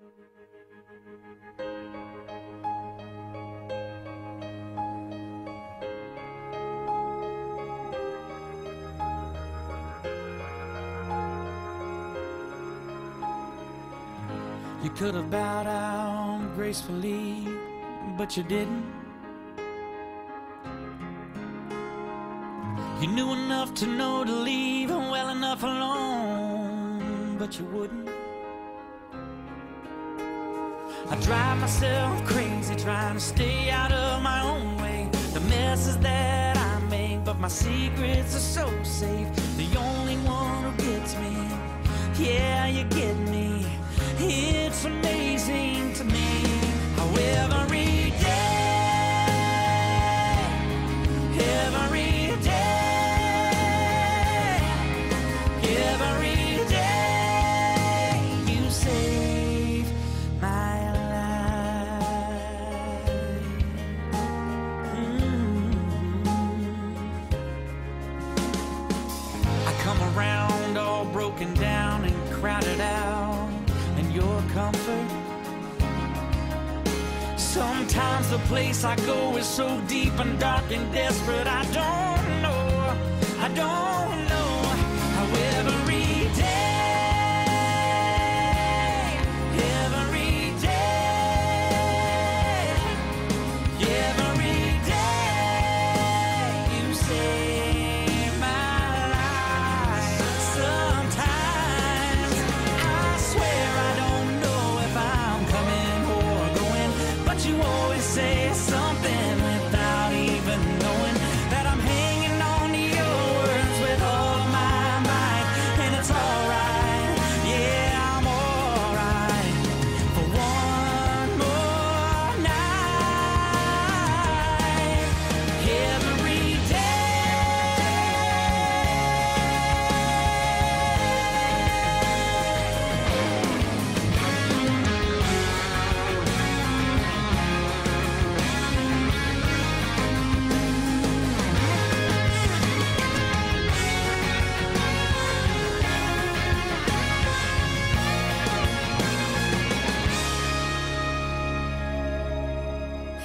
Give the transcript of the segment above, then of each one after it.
You could have bowed out gracefully, but you didn't. You knew enough to know to leave well enough alone, but you wouldn't. I drive myself crazy trying to stay out of my own way. The messes that I make, but my secrets are so safe. The only one who gets broken down and crowded out, and your comfort. Sometimes the place I go is so deep and dark and desperate. I don't know, I don't know how say something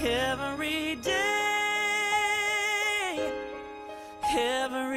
every day, every